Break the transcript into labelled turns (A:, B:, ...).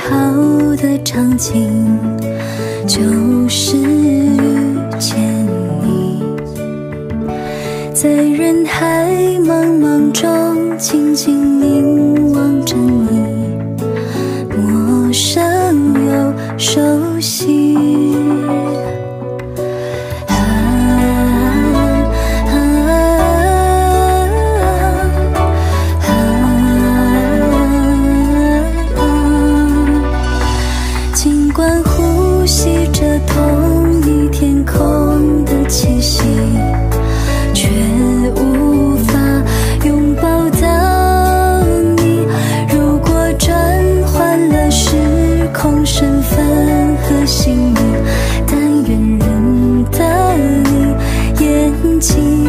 A: 好的场景，就是遇见你，在人海茫茫中静静凝惯呼吸着同一天空的气息，却无法拥抱到你。如果转换了时空身份和姓名，但愿认得你眼睛。